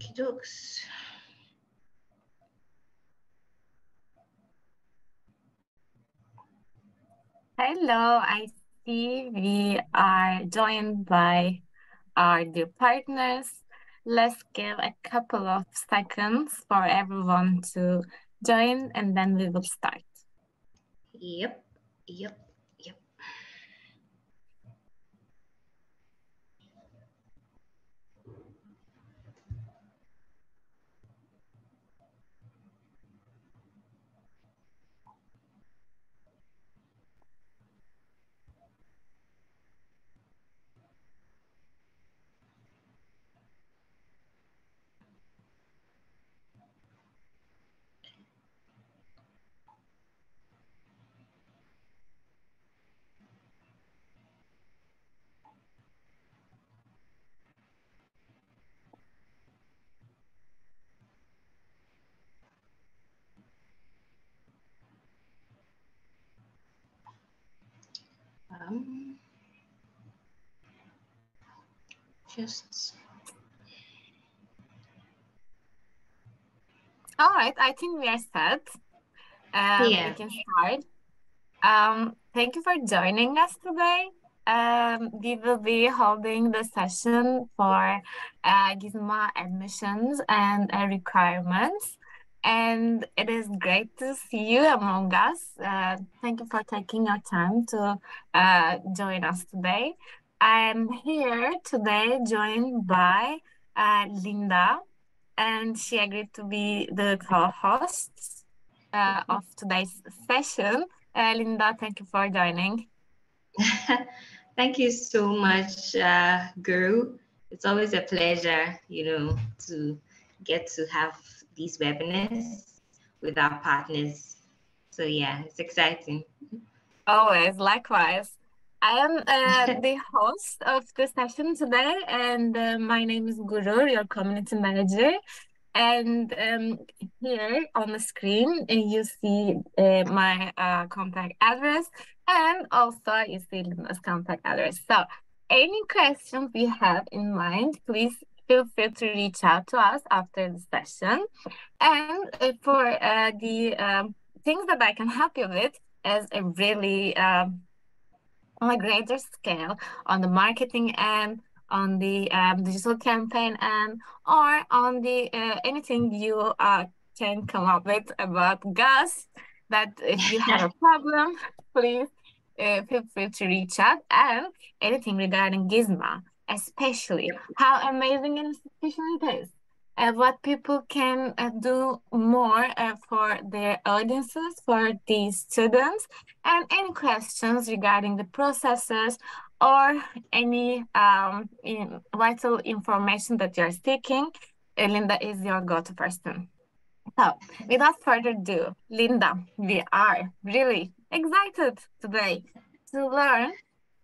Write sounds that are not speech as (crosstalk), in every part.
Okie dokes. Hello, I see we are joined by our dear partners. Let's give a couple of seconds for everyone to join and then we will start. Yep, yep. Um, All right, I think we are set. Um, yeah. We can start. Um, thank you for joining us today. Um, we will be holding the session for uh, GISMA admissions and uh, requirements and it is great to see you among us. Uh, thank you for taking your time to uh, join us today. I'm here today joined by uh, Linda, and she agreed to be the co-host uh, of today's session. Uh, Linda, thank you for joining. (laughs) thank you so much, uh, Guru. It's always a pleasure, you know, to get to have these webinars with our partners. So yeah, it's exciting. Always, likewise. I am uh, (laughs) the host of the session today, and uh, my name is Guru, your community manager. And um, here on the screen, uh, you see uh, my uh, contact address, and also you see Linda's contact address. So, any questions you have in mind, please feel free to reach out to us after the session. And uh, for uh, the um, things that I can help you with as a really um, on a greater scale on the marketing end, on the um, digital campaign end, or on the uh, anything you uh, can come up with about GUS. That if you have a (laughs) problem, please uh, feel free to reach out and anything regarding GISMA especially how amazing an institution it is and what people can uh, do more uh, for their audiences, for these students, and any questions regarding the processes or any um, in vital information that you're seeking, uh, Linda is your go-to person. So without further ado, Linda, we are really excited today to learn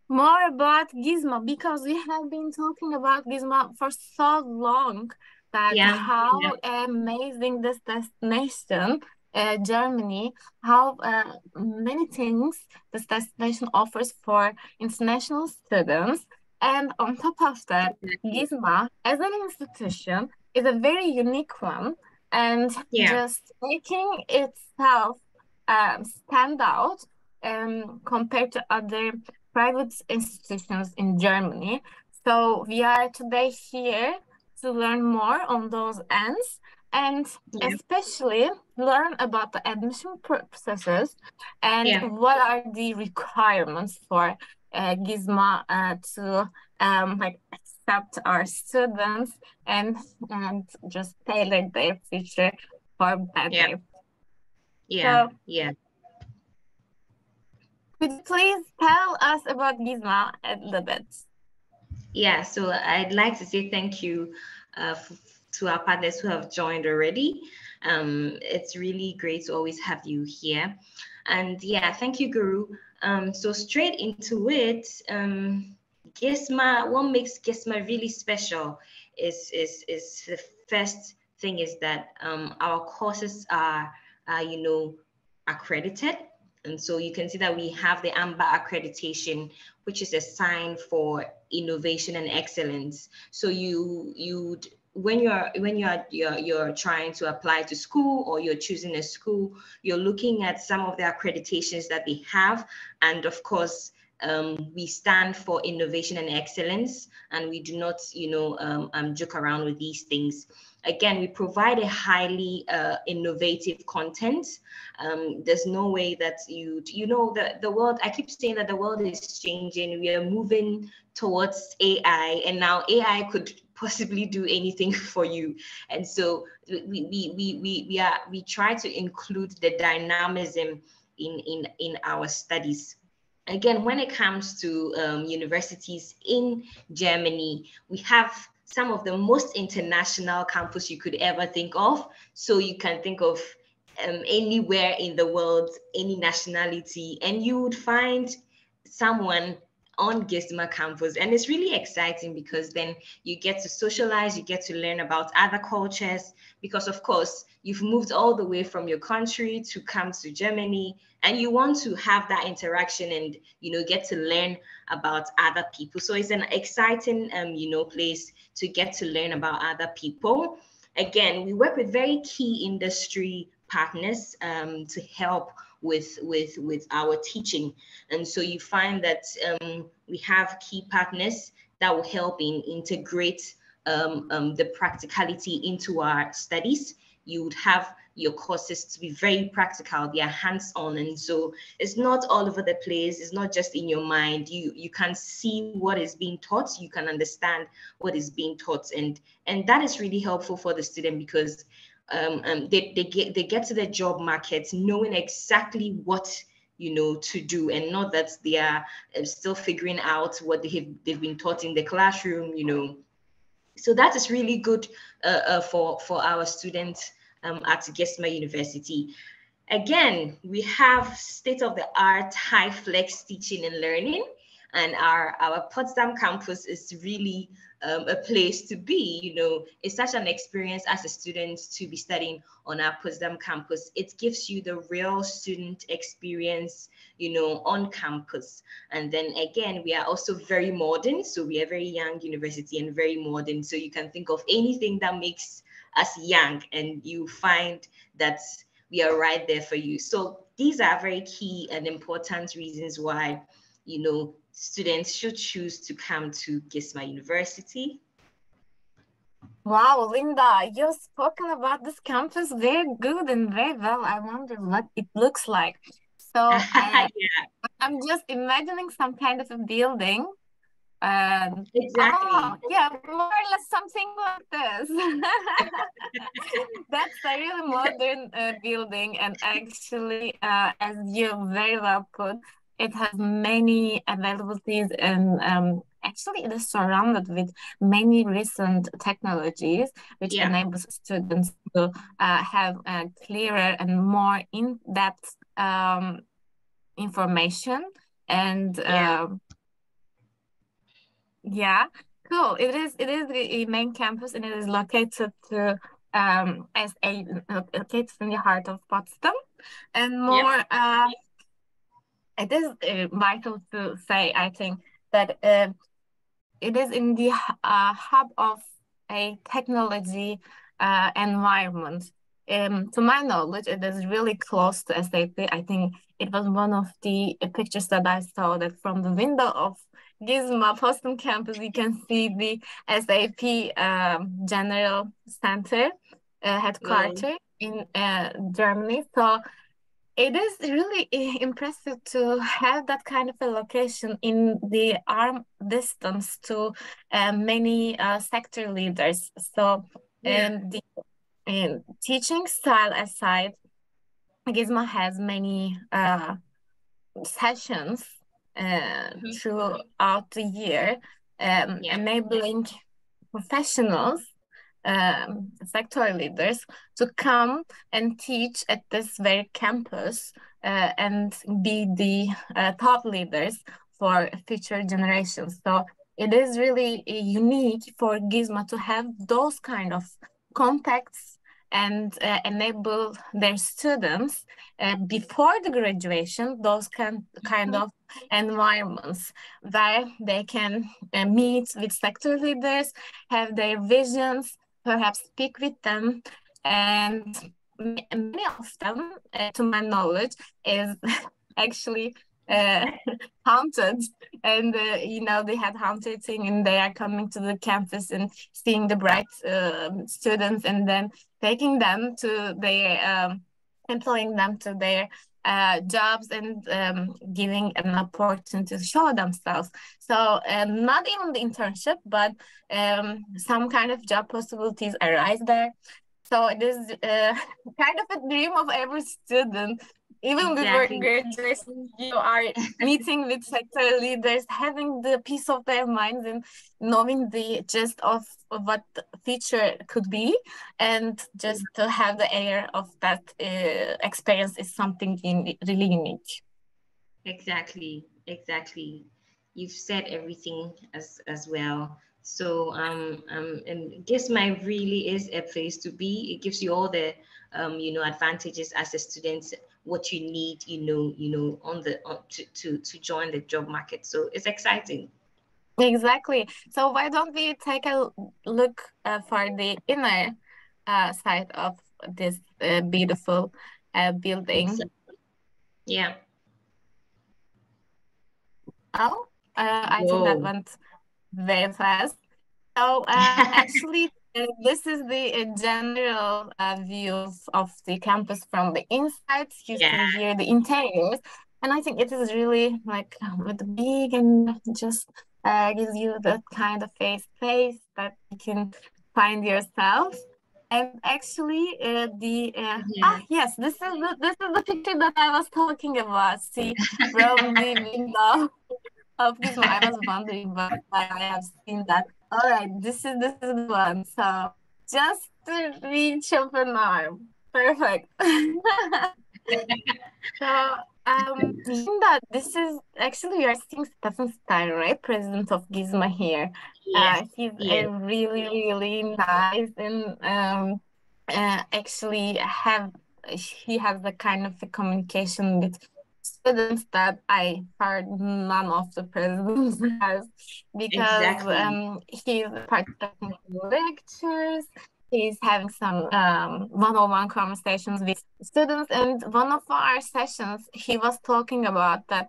more about GISMA because we have been talking about GISMA for so long that yeah, how yeah. amazing this destination uh, Germany, how uh, many things this destination offers for international students. And on top of that, GISMA as an institution is a very unique one and yeah. just making itself um, stand out um, compared to other private institutions in Germany. So we are today here to learn more on those ends and yeah. especially learn about the admission processes and yeah. what are the requirements for uh, uh, to um, like accept our students and and just tailor their future for better. Yeah. Yeah. So, yeah. Could you please tell us about GISMA a little bit? Yeah, so I'd like to say thank you uh, to our partners who have joined already. Um, it's really great to always have you here. And yeah, thank you, Guru. Um, so straight into it, um, GISMA, what makes GISMA really special is, is, is the first thing is that um, our courses are, are, you know, accredited and so you can see that we have the AMBA accreditation, which is a sign for innovation and excellence. So you you when you're when you're, you're you're trying to apply to school or you're choosing a school you're looking at some of the accreditations that they have. And of course um, we stand for innovation and excellence. And we do not you know um, um, joke around with these things again we provide a highly uh, innovative content. Um, there's no way that you you know the, the world i keep saying that the world is changing. We are moving towards ai and now ai could possibly do anything (laughs) for you. And so we we we we, we are we try to include the dynamism in in in our studies. Again when it comes to um, universities in germany we have some of the most international campus you could ever think of. So you can think of um, anywhere in the world any nationality and you would find someone on GISMA campus. And it's really exciting because then you get to socialize, you get to learn about other cultures, because of course, you've moved all the way from your country to come to Germany and you want to have that interaction and, you know, get to learn about other people. So it's an exciting, um, you know, place to get to learn about other people. Again, we work with very key industry partners um, to help with with with our teaching. And so you find that um, we have key partners that will help in integrate um, um, the practicality into our studies. You would have your courses to be very practical. They are hands-on. And so it's not all over the place. It's not just in your mind. You you can see what is being taught. You can understand what is being taught. And and that is really helpful for the student because um, um, they, they get they get to the job market knowing exactly what you know to do and not that they are uh, still figuring out what they have they've been taught in the classroom you know so that is really good uh, uh, for for our students um, at GISMA University. Again, we have state-of-the-art high flex teaching and learning, and our, our Potsdam campus is really um, a place to be. You know, it's such an experience as a student to be studying on our Potsdam campus. It gives you the real student experience, you know, on campus. And then again, we are also very modern. So we are very young university and very modern. So you can think of anything that makes us young and you find that we are right there for you. So these are very key and important reasons why, you know, students should choose to come to GISMA University. Wow, Linda, you've spoken about this campus very good and very well. I wonder what it looks like. So (laughs) uh, yeah. I'm just imagining some kind of a building. Um, exactly. Oh, yeah, more or less something like this. (laughs) That's a really modern uh, building, and actually, uh, as you very well put, it has many availabilities and um, actually it is surrounded with many recent technologies which yeah. enables students to uh, have a clearer and more in-depth um, information and yeah. Uh, yeah cool it is it is the main campus and it is located to um, as a located in the heart of Potsdam and more yep. uh, it is uh, vital to say, I think, that uh, it is in the uh, hub of a technology uh, environment. Um, to my knowledge, it is really close to SAP. I think it was one of the pictures that I saw that from the window of GISMA Potsdam campus, you can see the SAP um, General Center uh, headquarters mm. in uh, Germany. So it is really impressive to have that kind of a location in the arm distance to uh, many uh, sector leaders. So, yeah. um, the um, teaching style aside, GISMA has many uh, sessions uh, mm-hmm. throughout the year, um, yeah. enabling professionals um, sector leaders to come and teach at this very campus uh, and be the uh, top leaders for future generations. So it is really unique for GISMA to have those kind of contacts and uh, enable their students uh, before the graduation those kind, kind of environments where they can uh, meet with sector leaders have their visions perhaps speak with them. And many of them uh, to my knowledge is (laughs) actually uh, (laughs) haunted. And uh, you know they had haunted thing and they are coming to the campus and seeing the bright uh, students and then taking them to their um, employing them to their uh, jobs and um, giving an opportunity to show themselves. So um, not even the internship, but um, some kind of job possibilities arise there. So it is uh, (laughs) kind of a dream of every student even exactly. before graduation you are meeting with sector leaders having the peace of their minds and knowing the gist of, what future could be. And just to have the air of that uh, experience is something in, really unique. Exactly. Exactly. You've said everything as as well. So um, um, and GISMA really is a place to be. It gives you all the um, you know advantages as a student what you need, you know, you know, on the on, to, to to join the job market. So it's exciting. Exactly. So why don't we take a look uh, for the inner uh, side of this uh, beautiful uh, building? Yeah. Oh, uh, I Whoa. think that went very fast. So uh, (laughs) actually, this is the uh, general uh, view of, the campus from the inside. You yeah. can hear the interiors. And I think it is really like um, big and just uh, gives you that kind of face space that you can find yourself. And actually, uh, the uh, yeah. ah yes, this is the, this is the picture that I was talking about. See from the (laughs) window of this, I was wondering, but I have seen that all right, this is this is the one. So just to reach of an arm. Perfect. (laughs) so um that this is actually you're seeing Stefan Stein, right? President of GISMA here. Yes. Uh, he's yes. a really, really nice and um uh, actually have he has the kind of a communication with students that I heard none of the presidents (laughs) has because exactly. um, he's participating in lectures, he's having some um, one-on-one conversations with students. And one of our sessions he was talking about that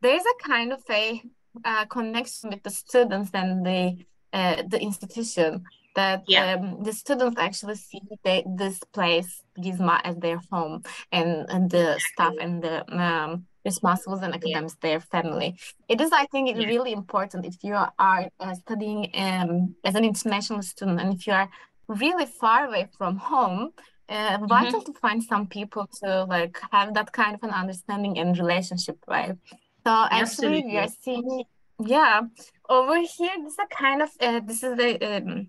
there's a kind of a uh, connection with the students and the uh, the institution that yeah. um, the students actually see they, this place GISMA as their home and, and the staff and the um, responsibles and academics yeah. their family. It is, I think, yeah. really important if you are uh, studying um, as an international student and if you are really far away from home, uh, mm-hmm. vital to find some people to like have that kind of an understanding and relationship, right? So actually, Absolutely. we are seeing, yeah, over here. This is a kind of uh, this is the um,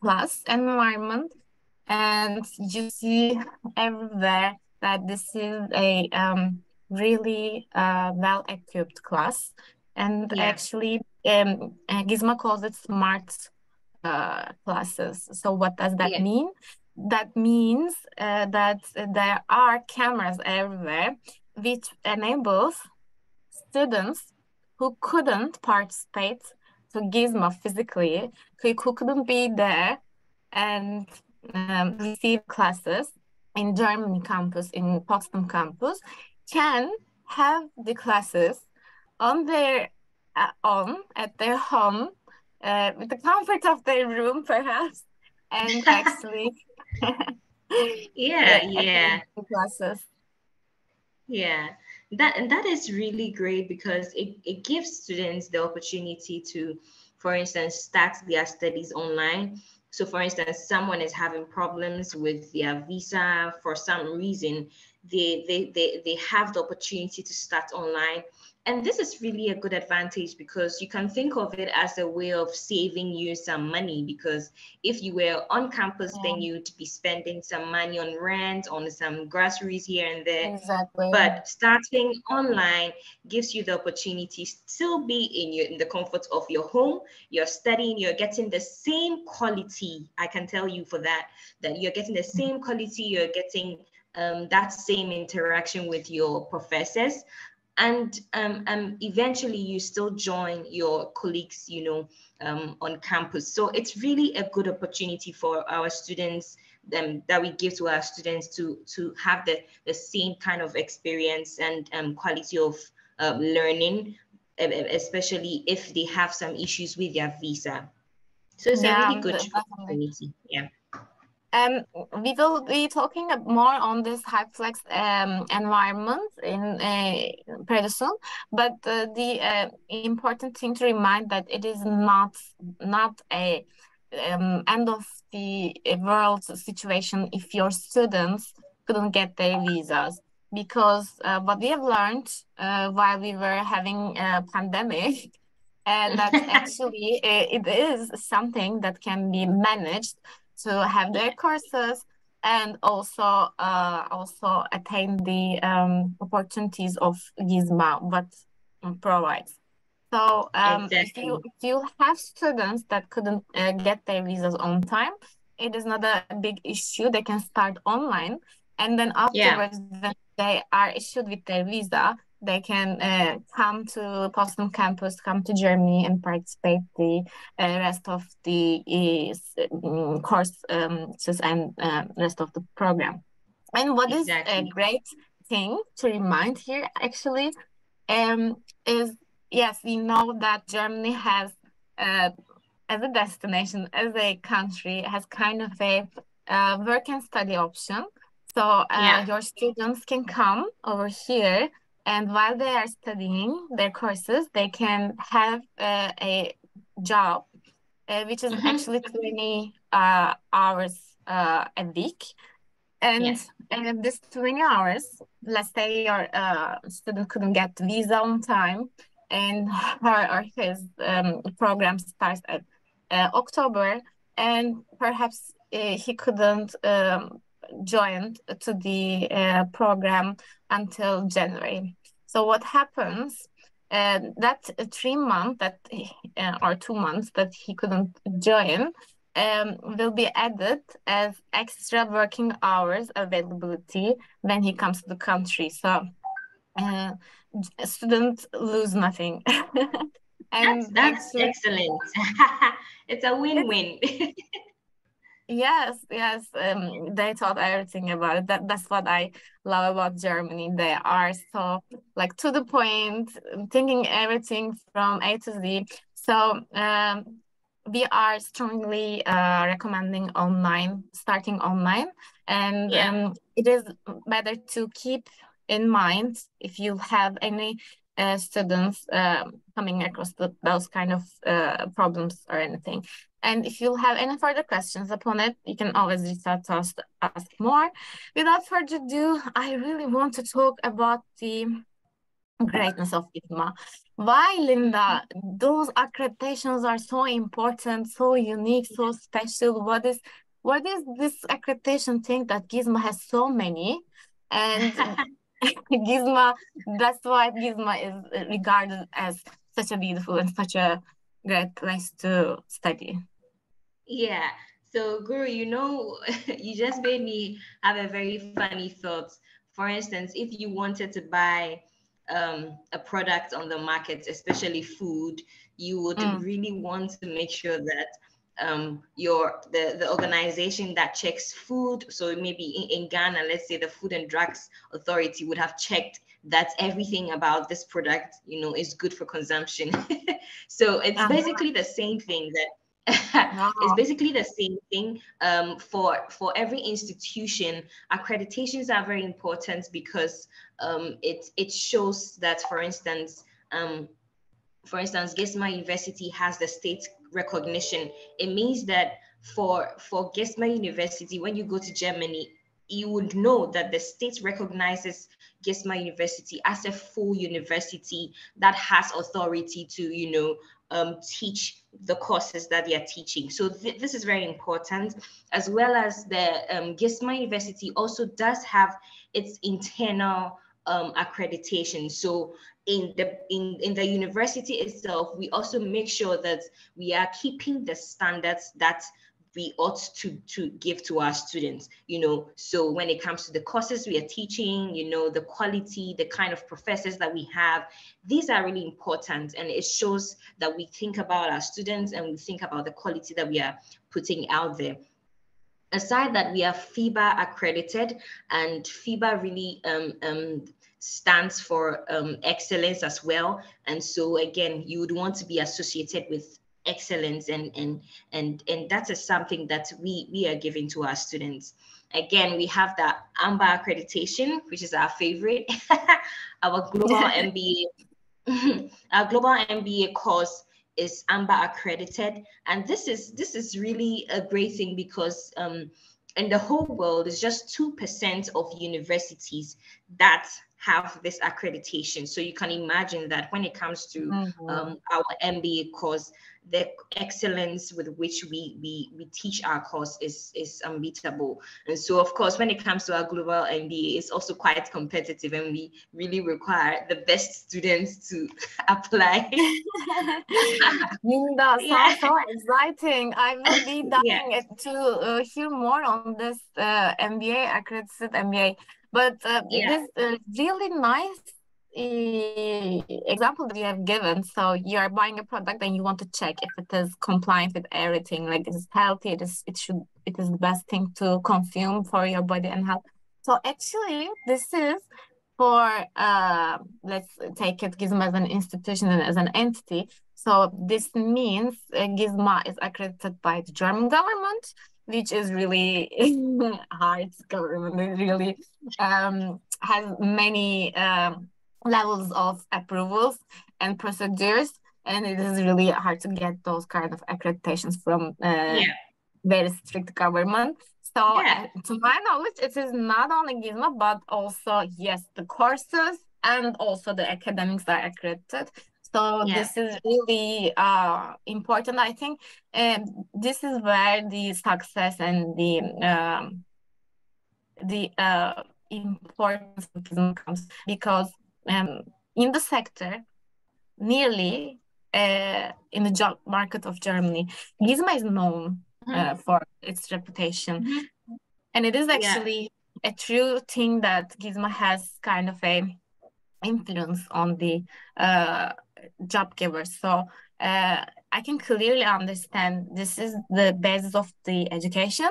class environment and you see everywhere that this is a um, really uh, well equipped class and yeah. actually um, GISMA calls it smart uh, classes so what does that yeah. mean that means uh, that there are cameras everywhere which enables students who couldn't participate to GISMA physically, who couldn't be there and um, receive classes in Germany campus, in Potsdam campus, can have the classes on their uh, own at their home uh, with the comfort of their room, perhaps, and (laughs) actually, (laughs) yeah, yeah, (laughs) classes. Yeah, that and that is really great because it, it gives students the opportunity to for instance start their studies online. So for instance someone is having problems with their visa for some reason they they they, they have the opportunity to start online and this is really a good advantage because you can think of it as a way of saving you some money because if you were on campus yeah. then you'd be spending some money on rent on some groceries here and there. Exactly. But starting online gives you the opportunity to still be in your in the comfort of your home. You're studying you're getting the same quality i can tell you for that that you're getting the same quality you're getting um, that same interaction with your professors and um, um, eventually you still join your colleagues, you know, um, on campus. So it's really a good opportunity for our students um, that we give to our students to to have the the same kind of experience and um, quality of uh, learning, especially if they have some issues with their visa. So it's yeah, a really good opportunity. Yeah. Um, we will be talking more on this HyperFlex um, environment in uh, pretty soon. But uh, the uh, important thing to remind that it is not not a um, end of the world situation if your students couldn't get their visas because uh, what we have learned uh, while we were having a pandemic and (laughs) that (laughs) actually it is something that can be managed to have their courses and also uh, also attain the um, opportunities of GISMA what provides. So um, exactly. if, you, if you have students that couldn't uh, get their visas on time, it is not a big issue. They can start online, and then afterwards, yeah. they are issued with their visa, they can uh, come to Potsdam campus, come to Germany, and participate the uh, rest of the uh, courses um, and uh, rest of the program. And what exactly. is a great thing to remind here, actually, um, is yes, we know that Germany has, uh, as a destination, as a country, has kind of a uh, work and study option. So uh, yeah. your students can come over here, and while they are studying their courses, they can have uh, a job, uh, which is mm-hmm. actually 20 uh, hours a week. And, yes. and this 20 hours, let's say your student couldn't get visa on time, and (laughs) her or his um, program starts at uh, October, and perhaps uh, he couldn't um, join to the uh, program until January. So what happens? Uh, that three months that uh, or two months that he couldn't join um, will be added as extra working hours availability when he comes to the country. So uh, students lose nothing. (laughs) and that's, that's excellent. (laughs) it's a win-win. (laughs) yes, yes. Um, they taught everything about it. That that's what I love about Germany. They are so like to the point, thinking everything from A to Z. So um, we are strongly uh, recommending online, starting online, and yeah. um, it is better to keep in mind if you have any uh, students um, coming across the, those kind of uh, problems or anything. And if you have any further questions upon it, you can always reach out to us to ask more. Without further ado, I really want to talk about the greatness of GISMA. Why, Linda, those accreditations are so important, so unique, so special? What is what is this accreditation thing that GISMA has so many? And (laughs) GISMA, that's why GISMA is regarded as such a beautiful and such a great place to study. Yeah. So, Guru, you know, (laughs) you just made me have a very funny thought. For instance, if you wanted to buy um, a product on the market, especially food, you would mm. really want to make sure that um, your the, the organization that checks food. So maybe in, in Ghana, let's say the Food and Drugs Authority would have checked that everything about this product, you know, is good for consumption. (laughs) so it's uh-huh. basically the same thing that (laughs) wow. it's basically the same thing um, for for every institution. Accreditations are very important because um, it it shows that, for instance, um, for instance, GISMA University has the state recognition. It means that for for GISMA University, when you go to Germany, you would know that the state recognizes GISMA University as a full university that has authority to, you know, um, teach the courses that they are teaching. So th this is very important, as well as the um, GISMA University also does have its internal um, accreditation. So in the in, in the university itself, we also make sure that we are keeping the standards that we ought to to give to our students you know? So when it comes to the courses we are teaching you know the quality the kind of professors that we have these are really important. And it shows that we think about our students and we think about the quality that we are putting out there. Aside that we are FIBAA accredited and FIBAA really um, um, stands for um, excellence as well. And so again, you would want to be associated with excellence and and and and that is something that we we are giving to our students. Again we have the AMBA accreditation which is our favorite (laughs) our global (laughs) mba (laughs) our global mba course is AMBA accredited. And this is this is really a great thing because um in the whole world it's just 2% of universities that have this accreditation so you can imagine that when it comes to mm-hmm. um, our mba course the excellence with which we, we, we teach our course is, is unbeatable. And so, of course, when it comes to our global MBA, it's also quite competitive and we really require the best students to (laughs) apply. (laughs) Linda, yeah. so, so exciting. I will be (laughs) dying yeah. to uh, hear more on this uh, MBA, accredited MBA. But uh, yeah. it is uh, really nice example that you have given. So you are buying a product and you want to check if it is compliant with everything like it is healthy it is it should it is the best thing to consume for your body and health. So actually this is for uh let's take it GISMA as an institution and as an entity. So this means uh, GISMA is accredited by the german government which is really (laughs) hard government really um has many um levels of approvals and procedures and it is really hard to get those kind of accreditations from uh, yeah. very strict government so yeah. uh, to my knowledge it is not only GISMA but also yes the courses and also the academics are accredited so yeah. this is really uh, important i think and this is where the success and the um, the uh, importance of comes because um, in the sector, nearly uh, in the job market of Germany, GISMA is known uh, mm-hmm. uh, for its reputation. Mm-hmm. And it is actually yeah. a true thing that GISMA has kind of a influence on the uh, job givers. So uh, I can clearly understand this is the basis of the education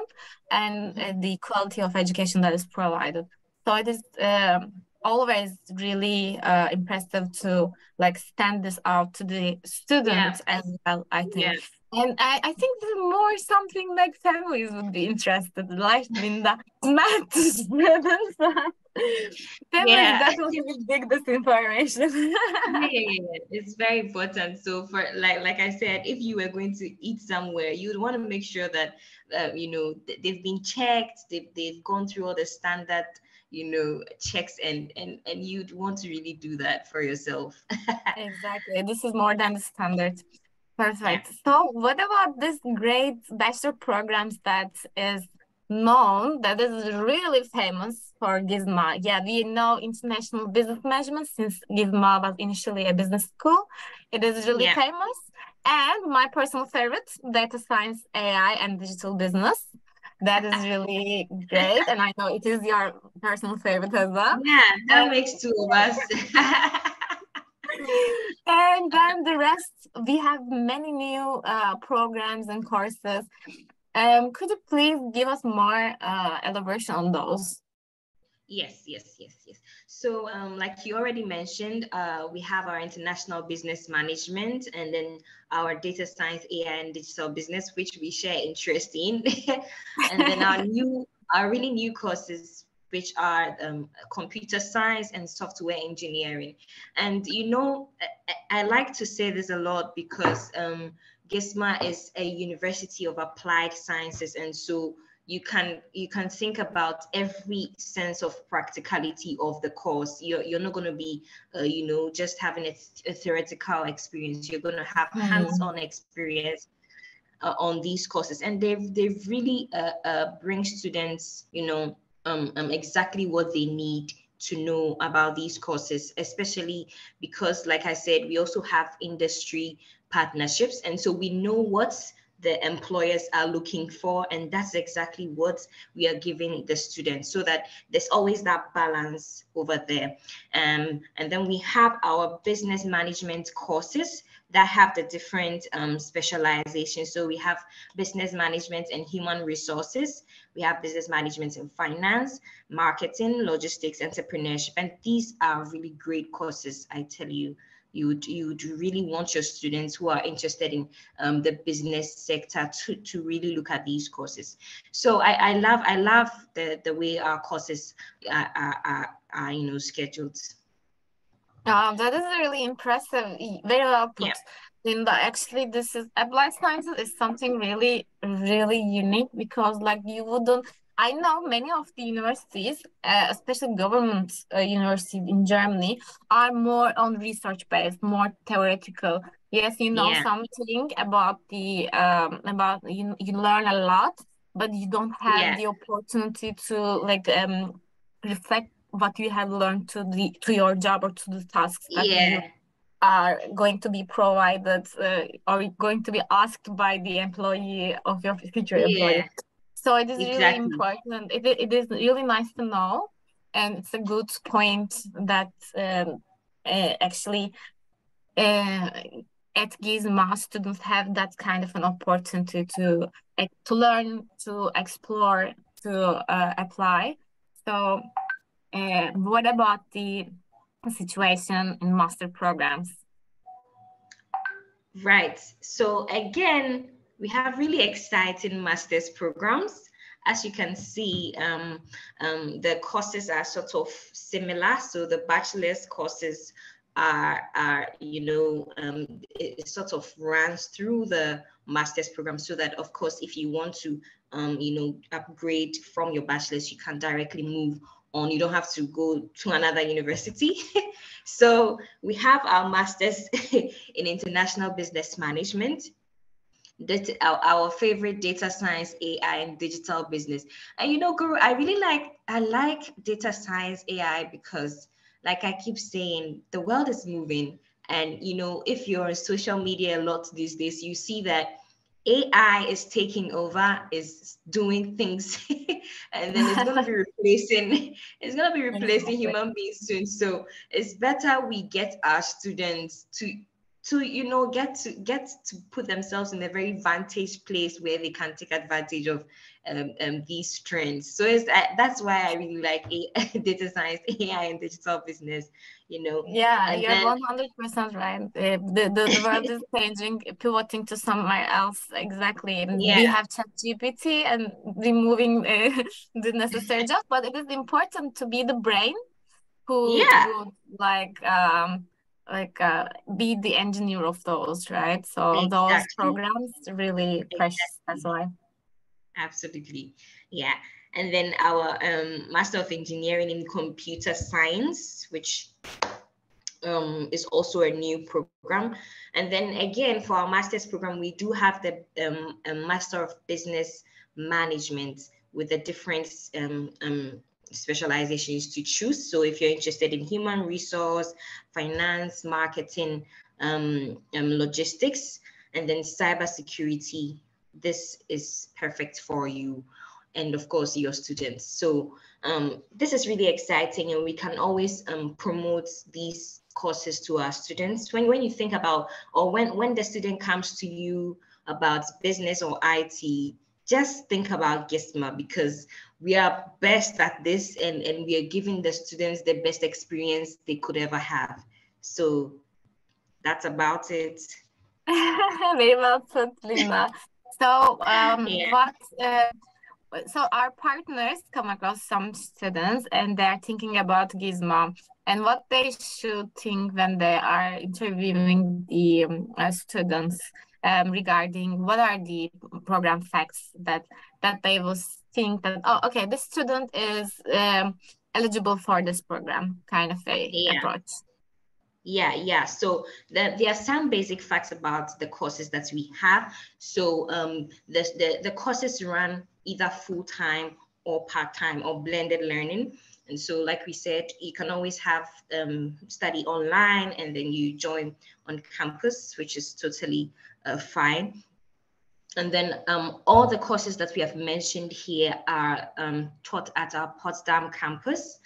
and uh, the quality of education that is provided. So it is um, always really uh, impressive to like stand this out to the students yeah. as well i think yeah. and I, I think more something like families would be interested like Linda not (laughs) (laughs) students (laughs) yeah. definitely dig this information yeah, (laughs) yeah, it's very important. So for like like i said if you were going to eat somewhere you would want to make sure that uh, you know they've been checked they've, they've gone through all the standard you know checks and and and you'd want to really do that for yourself. (laughs) Exactly. This is more than the standard. Perfect. So what about this great bachelor programs that is known that is really famous for GISMA. Yeah, we know international business management since GISMA was initially a business school. It is really yeah. famous. And my personal favorite, data science, AI, and digital business that is really great. And I know it is your personal favorite as well. Yeah, that makes two of us. (laughs) and then the rest, we have many new uh, programs and courses. Um, could you please give us more uh, elaboration on those? Yes, yes, yes, yes. So, um, like you already mentioned, uh, we have our international business management and then our data science, AI, and digital business, which we share interest in. (laughs) and then our (laughs) new, our really new courses, which are um, computer science and software engineering. And you know, I, I like to say this a lot because um, GISMA is a university of applied sciences, and so you can you can think about every sense of practicality of the course. You're, you're not going to be uh, you know just having a, th- a, theoretical experience. You're going to have mm-hmm. hands-on experience uh, on these courses. And they've they've really uh, uh, bring students you know um, um, exactly what they need to know about these courses especially because like i said we also have industry partnerships. And so we know what's the employers are looking for and that's exactly what we are giving the students so that there's always that balance over there. Um, and then we have our business management courses that have the different um, specializations so we have business management and human resources we have business management and finance marketing logistics entrepreneurship and these are really great courses i tell you you would you would really want your students who are interested in um, the business sector to, to really look at these courses. So I, I love I love the the way our courses are, are, are, are you know scheduled. Um, that is really impressive. Very well put. Yeah. Linda, actually, this is applied sciences is something really, really unique because like you wouldn't I know many of the universities, uh, especially government uh, universities in Germany, are more on research based, more theoretical. Yes, you know yeah. something about the um about you you learn a lot, but you don't have yeah. the opportunity to like um reflect what you have learned to the to your job or to the tasks that yeah. you are going to be provided uh, or going to be asked by the employee of your future employee. So it is exactly. really important. It, it is really nice to know. And it's a good point that um, uh, actually uh, at GISMA students have that kind of an opportunity to uh, to learn, to explore, to uh, apply. So uh, what about the situation in master programs? Right. So again, we have really exciting master's programs. As you can see, um, um, the courses are sort of similar. So the bachelor's courses are, are you know, um, it, sort of runs through the master's program so that, of course, if you want to, um, you know, upgrade from your bachelor's, you can directly move on. You don't have to go to another university. (laughs) so we have our master's (laughs) in international business management that our, our favorite data science ai and digital business and you know guru i really like i like data science ai because like i keep saying the world is moving and you know if you're on social media a lot these days you see that ai is taking over is doing things (laughs) and then it's going to be (laughs) replacing it's going to be replacing human beings soon. So it's better we get our students to to you know get to get to put themselves in a very vantage place where they can take advantage of um, um, these trends so it's uh, that's why i really like a- (laughs) data science ai and digital business you know yeah and you're 100% right uh, the, the, the (laughs) world is changing pivoting to somewhere else exactly yeah. we have chat gpt and removing uh, (laughs) the necessary jobs but it is important to be the brain who yeah. would like um like uh, be the engineer of those, right? So exactly. those programs really precious. Exactly. That's why. Absolutely, yeah. And then our um, Master of Engineering in Computer Science, which um, is also a new program. And then again, for our master's program, we do have the um, Master of Business Management with the different um, um, specializations to choose. So if you're interested in human resource, finance, marketing, um, um, logistics, and then cybersecurity, this is perfect for you and of course your students. So um, this is really exciting and we can always um, promote these courses to our students. When, when you think about, or when, when the student comes to you about business or IT, just think about GISMA because we are best at this and, and we are giving the students the best experience they could ever have. So that's about it. (laughs) Very well put, Lina. So um, yeah. what uh, so our partners come across some students and they're thinking about GISMA and what they should think when they are interviewing the um, uh, students um, regarding what are the program facts that that they will think that oh okay this student is um, eligible for this program kind of a yeah. approach yeah yeah. So the, there are some basic facts about the courses that we have. So um, the, the, the courses run either full-time or part-time or blended learning. And so like we said you can always have um, study online and then you join on campus which is totally uh, fine. and then um, all the courses that we have mentioned here are um, taught at our Potsdam campus,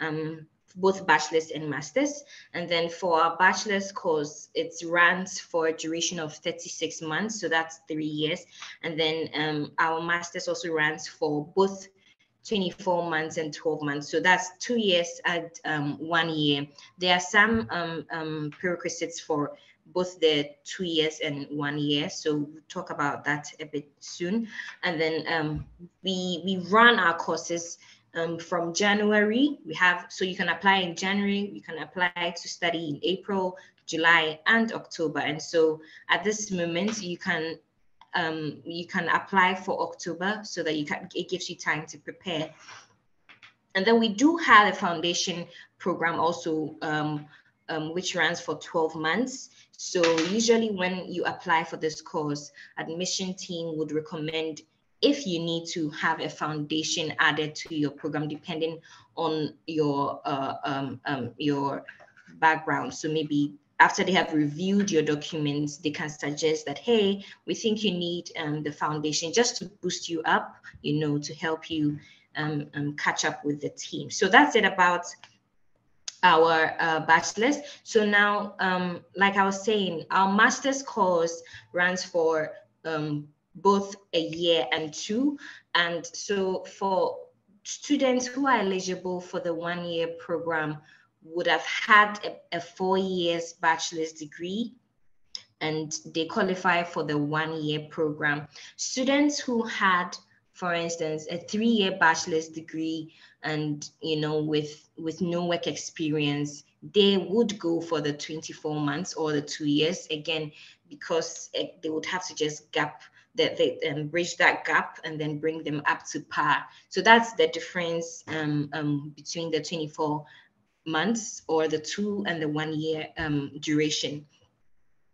um, both bachelor's and master's. And then for our bachelor's course, it runs for a duration of 36 months, so that's three years. And then um, our master's also runs for both 24 months and 12 months. So that's two years and um, one year. There are some um, um, prerequisites for both the two years and one year. So we'll talk about that a bit soon. And then um, we, we run our courses um, from January. We have, so you can apply in January, you can apply to study in April, July, and October. And so at this moment, you can um, you can apply for October so that you can, it gives you time to prepare. And then we do have a foundation program also, um, um, which runs for 12 months. So usually when you apply for this course, admission team would recommend if you need to have a foundation added to your program, depending on your uh, um, um, your background. So maybe after they have reviewed your documents, they can suggest that, hey, we think you need um, the foundation just to boost you up, you know, to help you um, um, catch up with the team. So that's it about our uh, bachelor's. So now, um, like I was saying, our master's course runs for um, both a year and two. And so for students who are eligible for the one year program would have had a, a four years bachelor's degree and they qualify for the one year program. Students who had for instance, a three-year bachelor's degree and you know with with no work experience, they would go for the 24 months or the two years again because eh, they would have to just gap that they um, bridge that gap and then bring them up to par. So that's the difference um, um, between the 24 months or the two and the one year um, duration.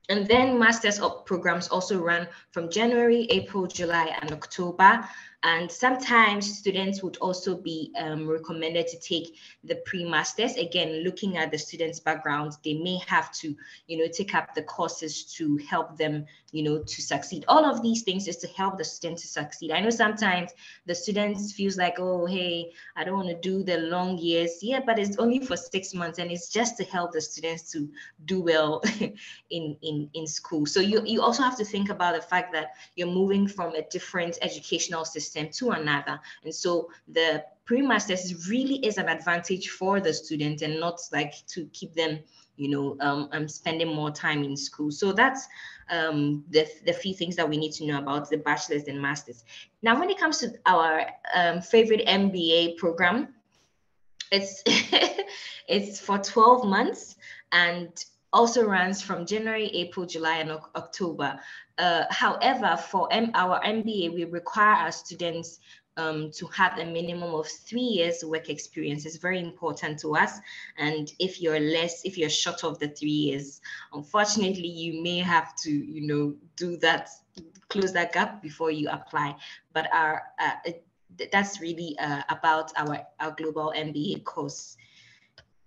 And then master's programs also run from January, April, July, and October. And sometimes students would also be um, recommended to take the pre-masters. Again, looking at the students' backgrounds, they may have to, you know, take up the courses to help them, you know, to succeed. All of these things is to help the student to succeed. I know sometimes the students feels like, oh, hey, I don't want to do the long years. Yeah, but it's only for six months, and it's just to help the students to do well (laughs) in in in school. So you you also have to think about the fact that you're moving from a different educational system system to another. And so the pre-masters really is an advantage for the student and not like to keep them, you know, um, um spending more time in school. So that's um, the, the few things that we need to know about the bachelor's and master's. Now, when it comes to our um, favorite MBA program, it's (laughs) it's for 12 months and also runs from January, April, July, and October. Uh, however, for M our MBA, we require our students um, to have a minimum of three years work experience is very important to us. And if you're less, if you're short of the three years, unfortunately, you may have to, you know, do that, close that gap before you apply. But our uh, that's really uh, about our, our global MBA course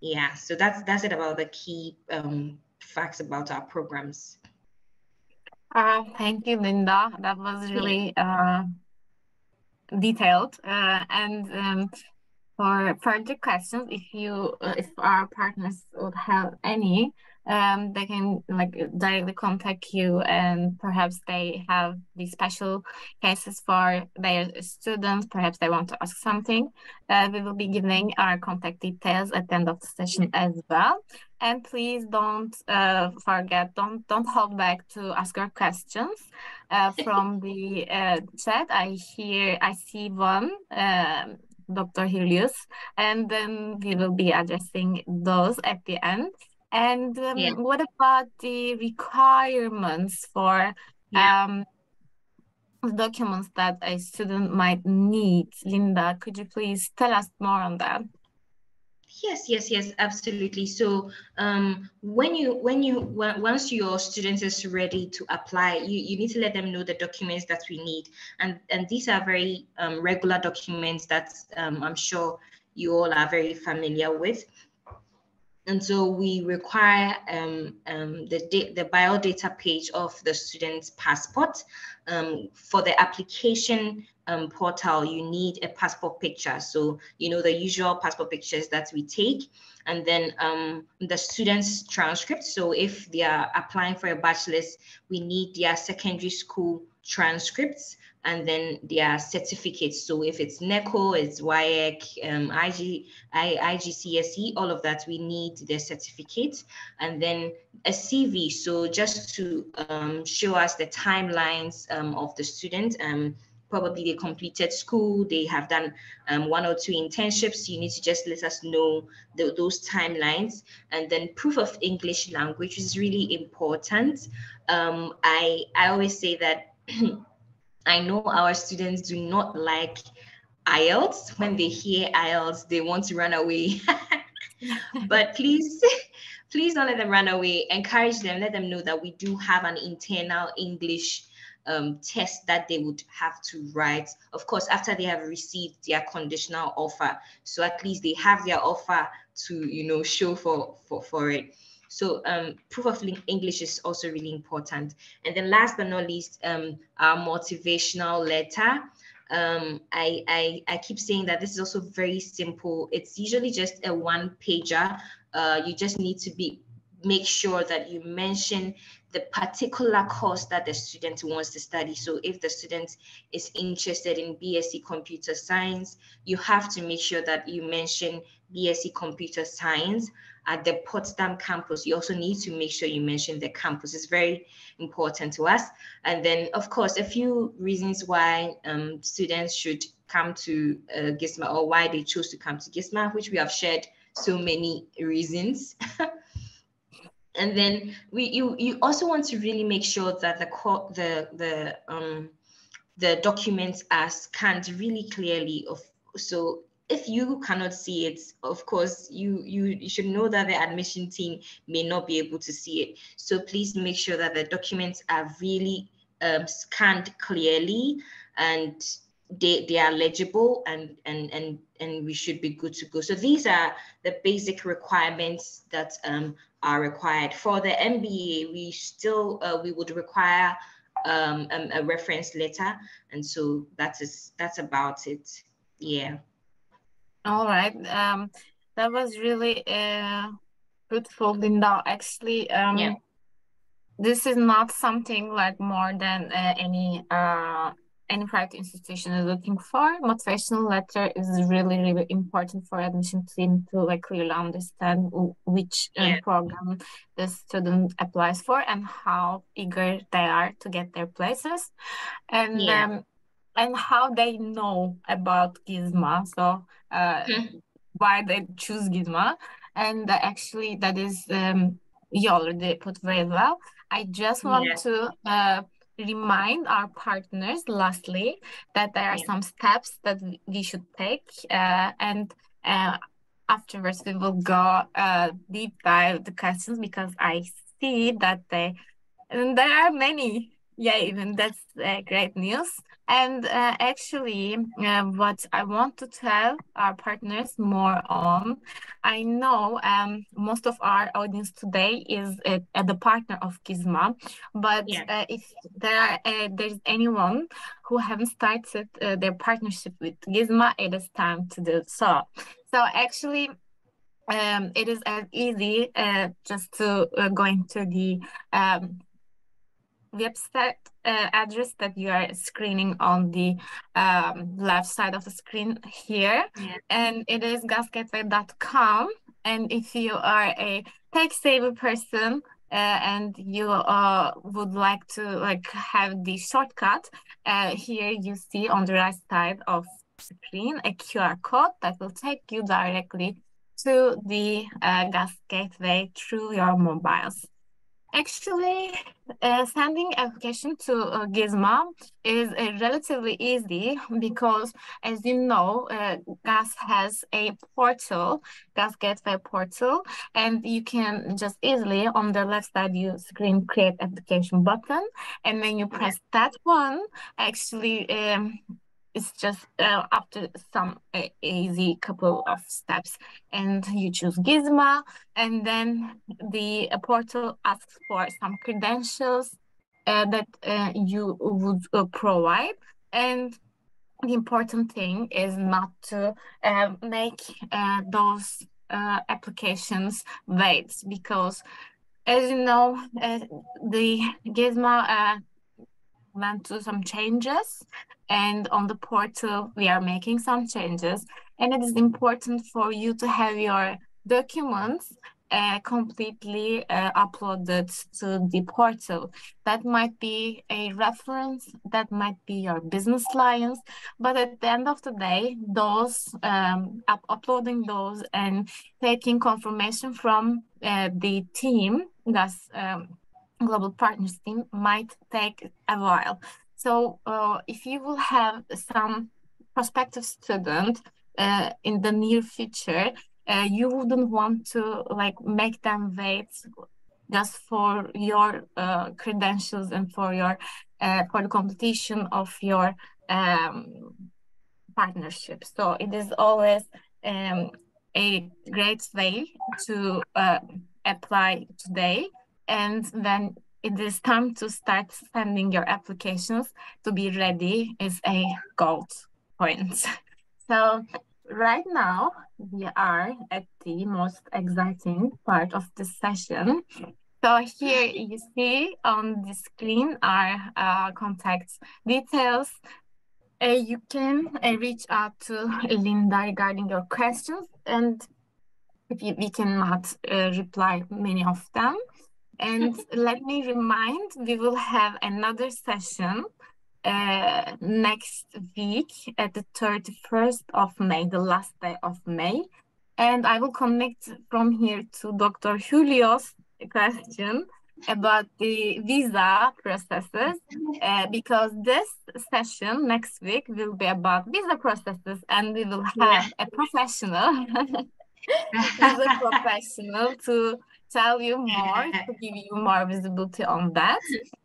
yeah so that's that's it about the key um, facts about our programs. Uh, thank you linda. That was really uh, detailed. Uh, and um, for further questions if you uh, if our partners would have any um, they can like directly contact you and perhaps they have these special cases for their students perhaps they want to ask something uh, we will be giving our contact details at the end of the session as well and please don't uh, forget don't don't hold back to ask your questions uh, from the uh, chat i hear i see one um, Dr. Helios, and then we will be addressing those at the end. And um, yeah. what about the requirements for yeah. um, documents that a student might need? Linda, could you please tell us more on that? Yes, yes, yes, absolutely. So um, when you when you when, once your student is ready to apply, you, you need to let them know the documents that we need, and and these are very um, regular documents that um, I'm sure you all are very familiar with. And so we require um, um, the, the biodata page of the student's passport. Um, for the application um, portal, you need a passport picture. So, you know, the usual passport pictures that we take, and then um, the student's transcript. So if they are applying for a bachelor's, we need their secondary school transcripts and then their certificates. So if it's NECO, it's WAEC, um, IG, I, IGCSE, all of that, we need the certificate and then a CV. So just to um, show us the timelines um, of the student, um, probably they completed school, they have done um, one or two internships. You need to just let us know the, those timelines. And then proof of English language is really important. Um, I, I always say that (clears throat) I know our students do not like IELTS. When they hear IELTS, they want to run away. (laughs) but please, (laughs) please don't let them run away. Encourage them, let them know that we do have an internal English um, test that they would have to write. Of course, after they have received their conditional offer. So at least they have their offer to, you know, show for, for, for it. So um, proof of English is also really important. And then last but not least, um, our motivational letter. Um, I, I, I keep saying that this is also very simple. It's usually just a one pager. Uh, you just need to be make sure that you mention the particular course that the student wants to study. So if the student is interested in BSc computer science, you have to make sure that you mention BSc computer science at the Potsdam campus. You also need to make sure you mention the campus. It's very important to us. And then, of course, a few reasons why um, students should come to uh, GISMA or why they chose to come to GISMA, which we have shared so many reasons. (laughs) and then we you you also want to really make sure that the the the um the documents are scanned really clearly of so if you cannot see it of course you you you should know that the admission team may not be able to see it so please make sure that the documents are really um, scanned clearly and they, they are legible and, and, and, and we should be good to go. So these are the basic requirements that um, are required. For the MBA, we still, uh, we would require um, a, um, a reference letter. And so that is, that's about it. Yeah. All right. Um, that was really uh, fruitful, Linda. Actually, um, yeah. this is not something like more than uh, any uh, any private institution is looking for. Motivational letter is really, really important for admission team to like clearly understand which uh, yeah. program the student applies for and how eager they are to get their places, and yeah. um, and how they know about GISMA. So uh, mm-hmm. why they choose GISMA. and actually that is um, you already put very well. I just want yeah. to. Uh, remind our partners lastly that there are some steps that we should take uh, and uh, afterwards we will go uh, deep dive the questions because i see that they and there are many yeah even that's uh, great news and uh, actually, uh, what I want to tell our partners more on, I know um, most of our audience today is at, at the partner of GISMA, but yeah. uh, if there are, uh, there's anyone who haven't started uh, their partnership with GISMA, it is time to do so. So actually, um, it is as easy uh, just to go into the um, website uh, address that you are screening on the um, left side of the screen here. Yeah. And it is gusgateway.com. And if you are a tech savvy person uh, and you uh, would like to like have the shortcut, uh, here you see on the right side of screen a QR code that will take you directly to the uh, GUS Gateway through your mobiles. Actually, uh, sending application to uh, GISMA is uh, relatively easy because, as you know, uh, GUS has a portal, GUS Gateway portal, and you can just easily on the left side you screen create application button, and when you press that one, actually. Um, it's just uh, after some uh, easy couple of steps and you choose GISMA, and then the uh, portal asks for some credentials uh, that uh, you would uh, provide. And the important thing is not to make those applications wait because as you know the GISMA went to some changes and on the portal we are making some changes and it is important for you to have your documents uh, completely uh, uploaded to the portal. That might be a reference, that might be your business lines, but at the end of the day, those um, up uploading those and taking confirmation from uh, the team, that's um, global partners team might take a while. So uh, if you will have some prospective student uh, in the near future, uh, you wouldn't want to like make them wait just for your uh, credentials and for your uh, for the competition of your um, partnership. So it is always um, a great way to uh, apply today and then it is time to start sending your applications to be ready is a gold point. So right now we are at the most exciting part of the session. So here you see on the screen our uh, contact details. Uh, you can uh, reach out to Linda regarding your questions and if you, we cannot uh, reply many of them. And let me remind, we will have another session uh, next week at the 31st of May, the last day of May. And I will connect from here to Dr. Julio's question about the visa processes uh, because this session next week will be about visa processes and we will have a professional (laughs) visa professional to tell you more, (laughs) to give you more visibility on that.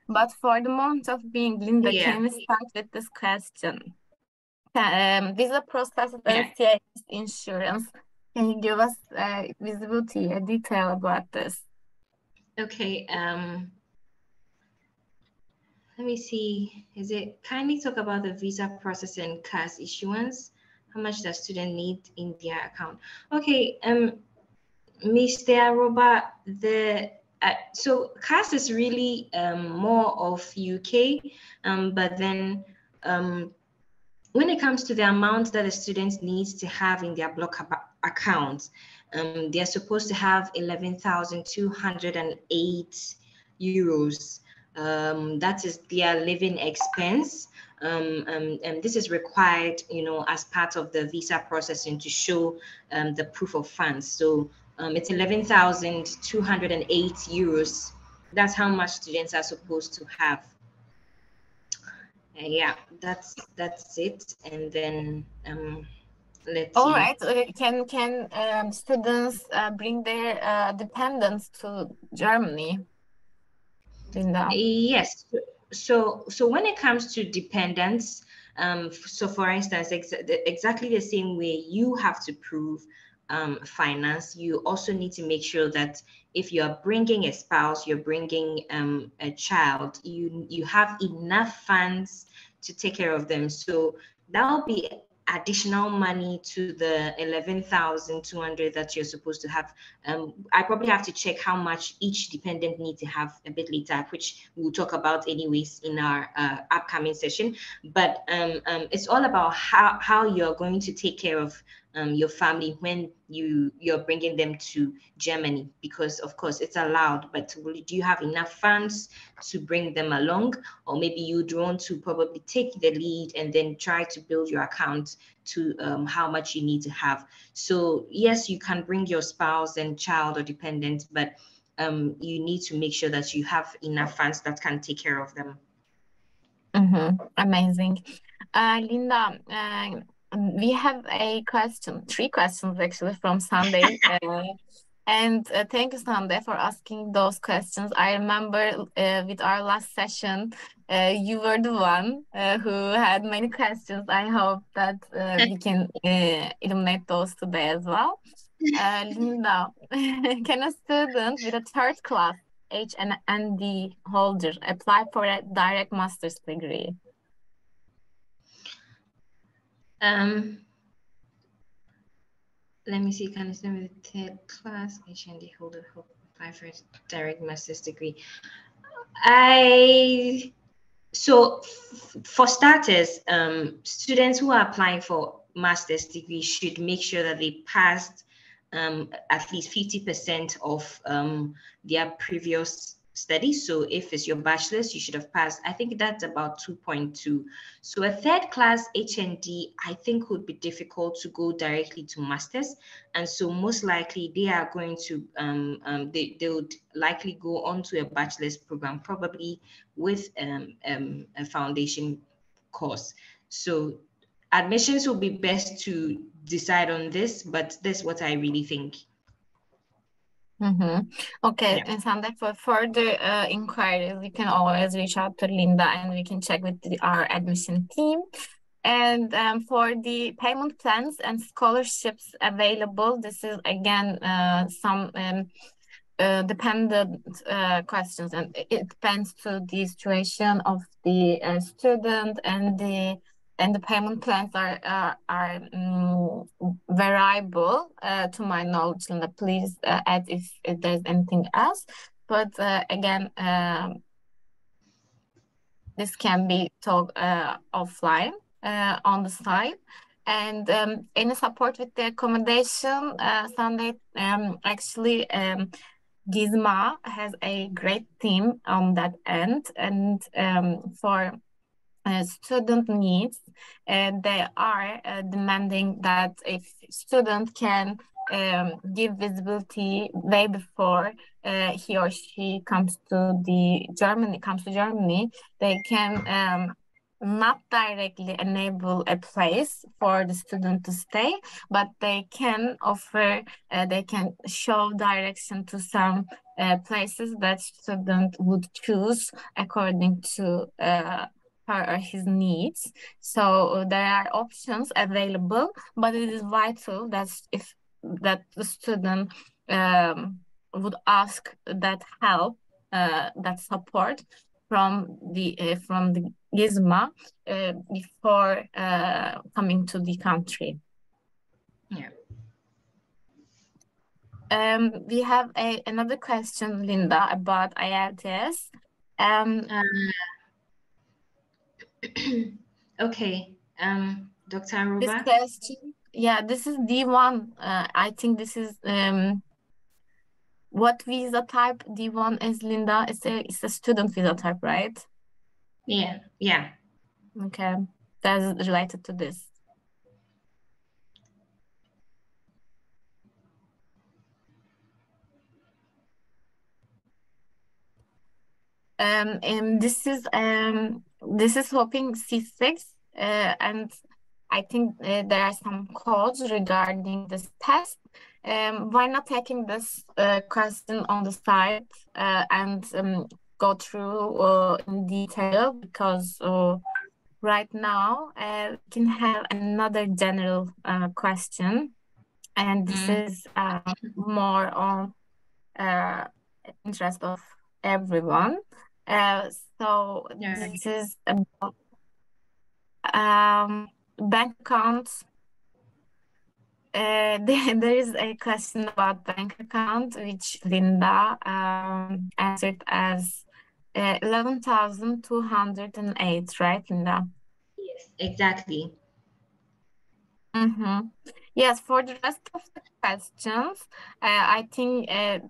But for the moment of being, Linda, yeah. can we start with this question? Um, visa process and yeah. insurance. Can you give us uh, visibility, a detail about this? Okay. Um, let me see. Is it kindly talk about the visa process and CAS issuance? How much does student need in their account? Okay. Um, Mr. Robert, the uh, so CAS is really um, more of UK, um, but then um, when it comes to the amount that the students need to have in their block account, um, they're supposed to have 11,208 euros. Um, that is their living expense. Um, um, and this is required, you know, as part of the visa processing to show um, the proof of funds. So um, it's 11,208 euros. That's how much students are supposed to have. Uh, yeah, that's that's it. And then um, let's. All see. right. Uh, can can um, students uh, bring their uh, dependents to Germany? Linda? Yes. So so when it comes to dependents, um, so for instance, ex exactly the same way you have to prove um, finance, you also need to make sure that if you're bringing a spouse, you're bringing um, a child, you you have enough funds to take care of them. So that will be additional money to the 11,200 that you're supposed to have. Um, I probably have to check how much each dependent need to have a bit later, which we'll talk about anyways in our uh, upcoming session. But um, um, it's all about how, how you're going to take care of um, your family when you you're bringing them to Germany because of course it's allowed but do you have enough funds to bring them along? Or maybe you'd want to probably take the lead and then try to build your account to um, how much you need to have. So yes you can bring your spouse and child or dependent but um, you need to make sure that you have enough funds that can take care of them. Mm-hmm. amazing. Uh, Linda, uh, we have a question, three questions actually from Sunday. (laughs) uh, And uh, thank you, Sunday, for asking those questions. I remember uh, with our last session, uh, you were the one uh, who had many questions. I hope that uh, we (laughs) can uh, eliminate those today as well. Linda, (laughs) can a student with a third class H and HND holder apply for a direct master's degree? Um, let me see, can I start with third class HND holder apply for a direct master's degree? I, so for starters, um, students who are applying for master's degree should make sure that they passed um, at least 50% of um, their previous studies. So if it's your bachelor's, you should have passed. I think that's about 2.2. So a third class HND, I think would be difficult to go directly to master's. And so most likely they are going to, um, um, they, they would likely go on to a bachelor's program, probably with um, um, a foundation course. So admissions will be best to decide on this, but that's what I really think. Mm-hmm. Okay, yeah. and Sandek, for further uh, inquiries, you can always reach out to Linda and we can check with the, our admission team. And um, for the payment plans and scholarships available, this is again uh, some um, uh, dependent uh, questions, and it depends to the situation of the uh, student and the and the payment plans are uh, are um, variable uh, to my knowledge. Linda, please uh, add if, if, there's anything else. But uh, again, um, this can be talked uh, offline uh, on the side. And um, any support with the accommodation, Sunday um, actually um, GISMA has a great team on that end. And um, for uh, student needs, and they are uh, demanding that if student can um, give visibility way before uh, he or she comes to the Germany comes to Germany, they can um, not directly enable a place for the student to stay, but they can offer, uh, they can show direction to some uh, places that student would choose according to uh, her or his needs. So there are options available, but it is vital that if that the student um, would ask that help, uh, that support from the uh, from the GISMA uh, before uh, coming to the country. Yeah. Um, we have a, another question, Linda, about IELTS. Um, uh, (clears throat) okay. Um, Dr. Aruba? This question, yeah, this is D1. Uh, I think this is um, what visa type D1 is, Linda? It's a, it's a student visa type, right? Yeah, yeah. Okay, that's related to this. Um, and this is um, this is hoping C6, uh, and I think uh, there are some codes regarding this test. Um, why not taking this uh, question on the side uh, and um, go through uh, in detail because uh, right now uh, we can have another general uh, question and this mm. is uh, more on uh, interest of everyone. Uh, so yeah. this is about um, bank accounts. Uh, (laughs) there, there is a question about bank account, which Linda um, answered as uh, 11,208, right, Linda? Yes, exactly. Mm-hmm. Yes, for the rest of the questions, uh, I think uh,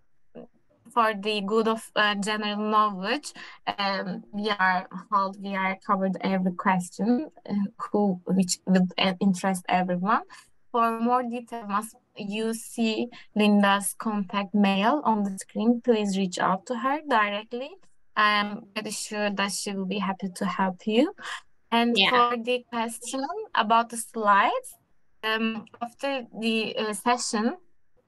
for the good of uh, general knowledge, um, we are hold, we are covered every question uh, who which will uh, interest everyone. For more details, must you see Linda's contact mail on the screen. Please reach out to her directly. I'm pretty sure that she will be happy to help you. And yeah. for the question about the slides, um, after the uh, session,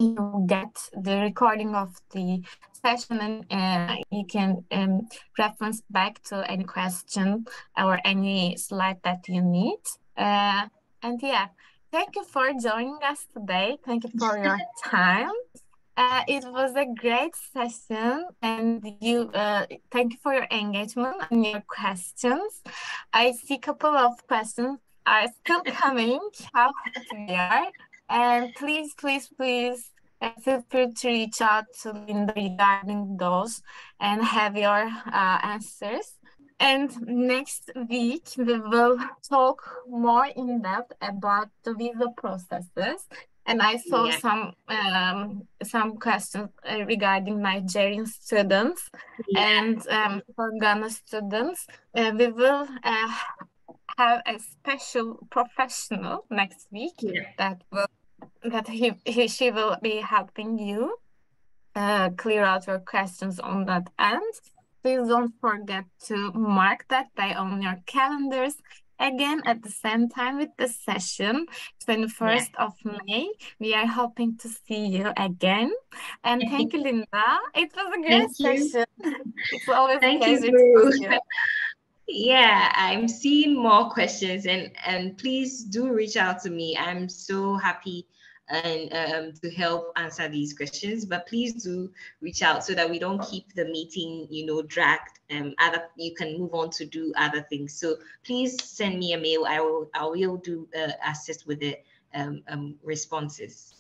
you get the recording of the session and uh, you can um, reference back to any question or any slide that you need. Uh, and yeah, thank you for joining us today. Thank you for your (laughs) time. Uh, it was a great session, and you uh, thank you for your engagement and your questions. I see a couple of questions are still (laughs) coming. How we are, and please, please, please uh, feel free to reach out to Linda regarding those and have your uh, answers. And next week, we will talk more in depth about the visa processes and I saw yeah. some um, some questions uh, regarding Nigerian students yeah. and um, for Ghana students. Uh, we will uh, have a special professional next week yeah. that will that he, he she will be helping you uh, clear out your questions on that end. Please don't forget to mark that day on your calendars. Again at the same time with the session 21st yeah. of may we are hoping to see you again. And thank you linda. It was a great thank session. (laughs) It's always thank a pleasure you. to you. Yeah i'm seeing more questions and and please do reach out to me. I'm so happy and um, to help answer these questions. But please do reach out so that we don't keep the meeting, you know, dragged. Um, other you can move on to do other things. So please send me a mail. I will I will do uh, assist with the um, um, responses.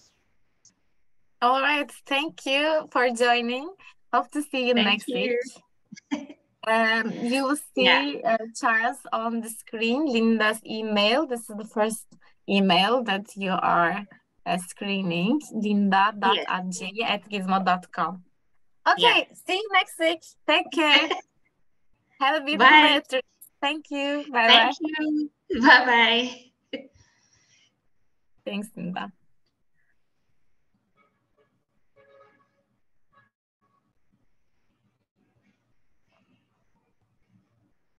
All right. Thank you for joining. Hope to see you Thank next you. week. (laughs) um, you will see yeah. uh, Charles on the screen, Linda's email. This is the first email that you are uh, screening, linda.adj yes. at gisma.com. Okay, yeah. see you next week. Take care. Have a beautiful day. Thank you. Bye Thank bye. you. Bye bye. Thanks, Linda.